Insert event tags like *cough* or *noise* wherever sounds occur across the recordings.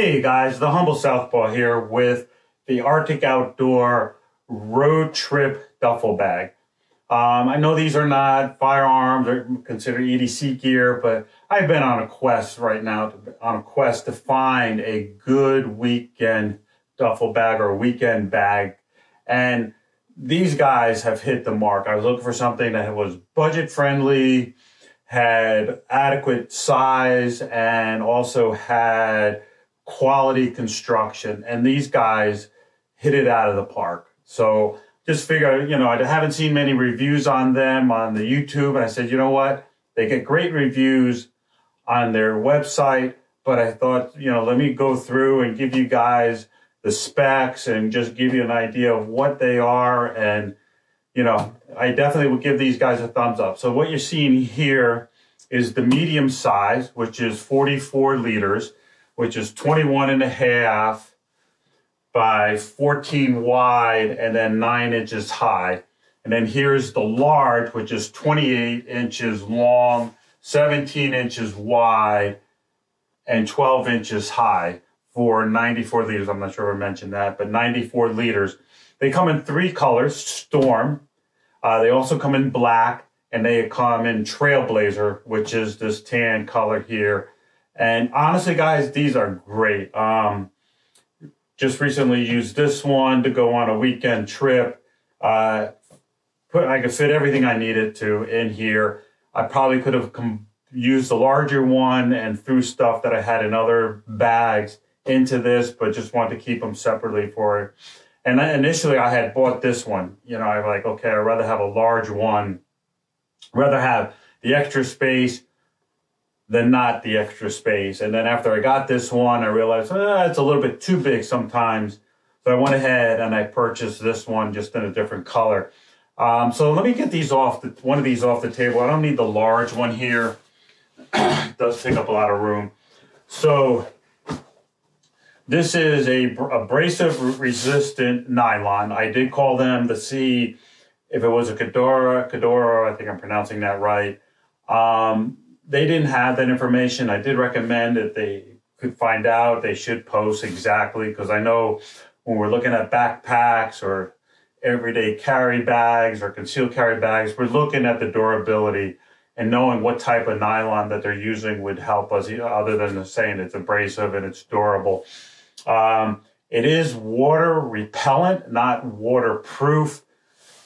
Hey guys, the Humble Southpaw here with the RTIC Outdoor Road Trip Duffel Bag. Um, I know these are not firearms or considered EDC gear, but I've been on a quest right now, to, on a quest to find a good weekend duffel bag or weekend bag. And these guys have hit the mark. I was looking for something that was budget friendly, had adequate size, and also had quality construction. And these guys hit it out of the park. So just figure, you know, I haven't seen many reviews on them on the YouTube. And I said, you know what? They get great reviews on their website. But I thought, you know, let me go through and give you guys the specs and just give you an idea of what they are. And, you know, I definitely would give these guys a thumbs up. So what you're seeing here is the medium size, which is 44 liters, which is 21 and a half by 14 wide and then nine inches high. And then here's the large, which is 28 inches long, 17 inches wide, and 12 inches high for 94 liters. I'm not sure if I mentioned that, but 94 liters. They come in three colors, Storm. Uh, they also come in black, and they come in Trailblazer, which is this tan color here. And honestly, guys, these are great. Um, just recently used this one to go on a weekend trip. Uh, put I could fit everything I needed to in here. I probably could have com- used a larger one and threw stuff that I had in other bags into this, but just wanted to keep them separately for it. And initially, I had bought this one. You know, I'm like, okay, I'd rather have a large one, rather have the extra space than not the extra space. And then after I got this one, I realized eh, it's a little bit too big sometimes. So I went ahead and I purchased this one just in a different color. Um, so let me get these off the, one of these off the table. I don't need the large one here. it *clears throat* does take up a lot of room. So this is a abrasive resistant nylon. I did call them to see if it was a Kedora, Kedora, I think I'm pronouncing that right. Um, they didn't have that information. I did recommend that they could find out. They should post exactly because I know when we're looking at backpacks or everyday carry bags or concealed carry bags, we're looking at the durability and knowing what type of nylon that they're using would help us other than saying it's abrasive and it's durable. Um, it is water repellent, not waterproof.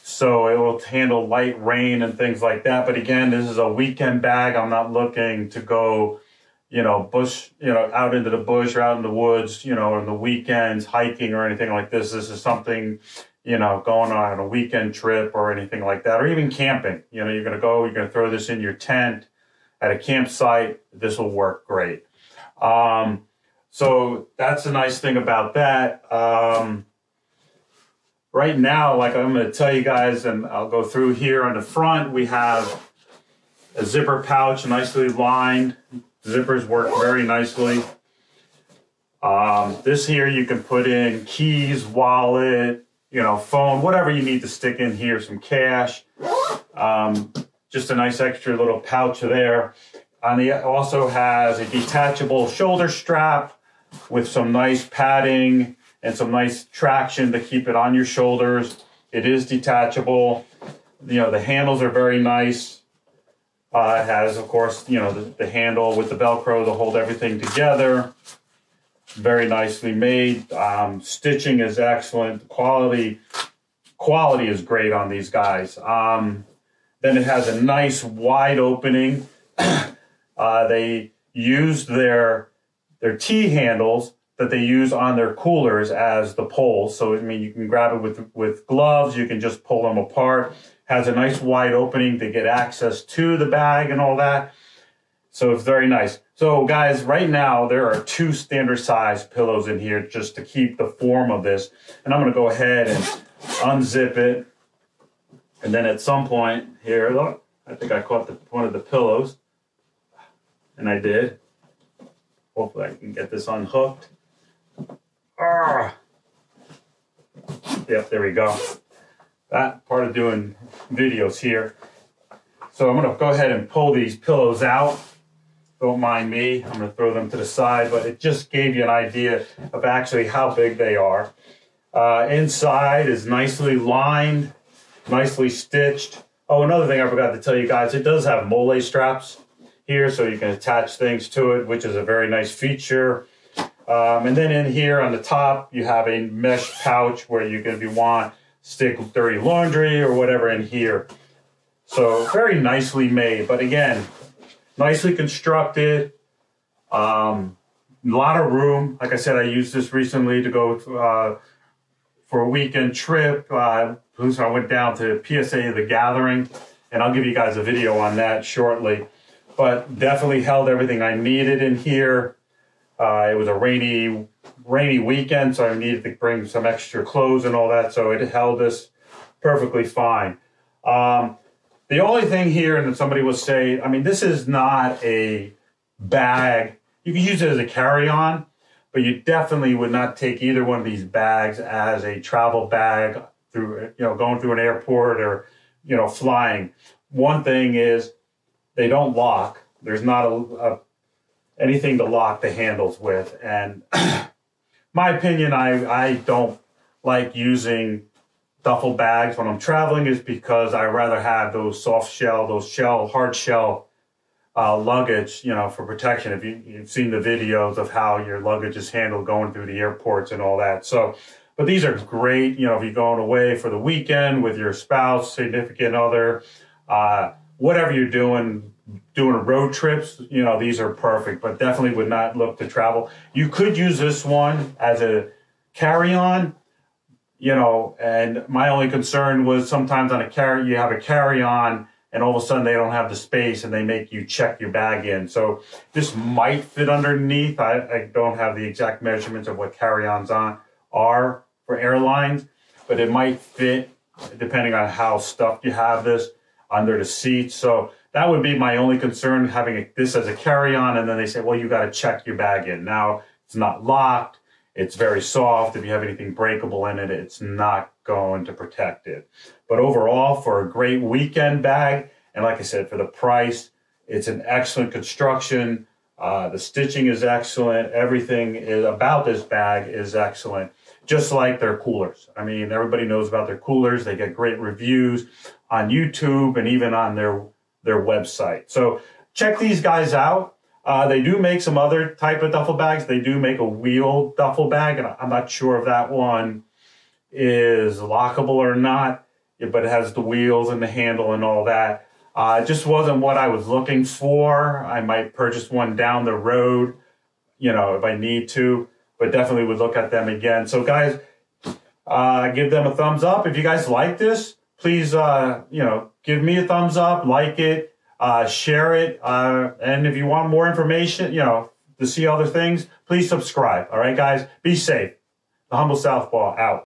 So it will handle light rain and things like that. But again, this is a weekend bag. I'm not looking to go, you know, bush, you know, out into the bush or out in the woods, you know, on the weekends hiking or anything like this. This is something, you know, going on a weekend trip or anything like that, or even camping. You know, you're going to go, you're going to throw this in your tent at a campsite. This will work great. Um, so that's the nice thing about that. Um, right now, like I'm going to tell you guys, and I'll go through here on the front, we have a zipper pouch, nicely lined. Zippers work very nicely. Um, this here you can put in keys, wallet, you know, phone, whatever you need to stick in here, some cash. Um, just a nice extra little pouch there. On the also has a detachable shoulder strap with some nice padding and some nice traction to keep it on your shoulders. It is detachable. You know, the handles are very nice. Uh, it has, of course, you know, the, the handle with the Velcro to hold everything together. Very nicely made. Um, stitching is excellent. Quality, quality is great on these guys. Um, then it has a nice wide opening. *clears throat* uh, they used their their T handles that they use on their coolers as the poles. So I mean, you can grab it with with gloves. You can just pull them apart. Has a nice wide opening to get access to the bag and all that. So it's very nice. So guys, right now there are two standard size pillows in here just to keep the form of this. And I'm going to go ahead and unzip it. And then at some point here, look, I think I caught the, one of the pillows. And I did. Hopefully I can get this unhooked. Ah. Yep, there we go. That part of doing videos here. So I'm gonna go ahead and pull these pillows out. don't mind me. I'm to throw them to the side, but it just gave you an idea of actually how big they are. Uh, inside is nicely lined, nicely stitched. Oh, another thing I forgot to tell you guys, it does have MOLLE straps here, so you can attach things to it, which is a very nice feature. Um, and then in here on the top, you have a mesh pouch where you can, if you want, stick dirty laundry or whatever in here. So very nicely made, but again, nicely constructed. Um, a lot of room. Like I said, I used this recently to go to, uh, for a weekend trip. Uh, I went down to PSA The Gathering, and I'll give you guys a video on that shortly. But definitely held everything I needed in here. Uh, it was a rainy, rainy weekend, so I needed to bring some extra clothes and all that. So it held us perfectly fine. Um, the only thing here, and somebody will say, I mean, this is not a bag. You can use it as a carry-on, but you definitely would not take either one of these bags as a travel bag through, you know, going through an airport or, you know, flying. One thing is they don't lock. There's not a, a anything to lock the handles with. And *clears throat* my opinion, I, I don't like using duffel bags when I'm traveling is because I rather have those soft shell, those shell, hard shell uh, luggage, you know, for protection. If you, you've seen the videos of how your luggage is handled going through the airports and all that. So, but these are great, you know, if you're going away for the weekend with your spouse, significant other, uh, whatever you're doing, doing road trips, you know, these are perfect, but definitely would not look to travel. You could use this one as a carry on, you know, and my only concern was sometimes on a carry, you have a carry on and all of a sudden they don't have the space and they make you check your bag in. So this might fit underneath. I, I don't have the exact measurements of what carry ons on are for airlines, but it might fit depending on how stuffed you have this under the seat. So that would be my only concern having this as a carry on. And then they say, well, you got to check your bag in. Now it's not locked. It's very soft. If you have anything breakable in it, it's not going to protect it. But overall, for a great weekend bag, and like I said, for the price, it's an excellent construction. Uh, the stitching is excellent. Everything is about this bag is excellent. Just like their coolers. I mean, everybody knows about their coolers. They get great reviews on YouTube and even on their their website. So check these guys out. Uh, they do make some other type of duffel bags. They do make a wheel duffel bag, and I'm not sure if that one is lockable or not, but it has the wheels and the handle and all that. Uh, it just wasn't what I was looking for. I might purchase one down the road, you know, if I need to, but definitely would look at them again. So, guys, uh, give them a thumbs up. If you guys like this, please, uh, you know, give me a thumbs up, like it, uh, share it. Uh, and if you want more information, you know, to see other things, please subscribe. All right, guys, be safe. The Humble Southpaw out.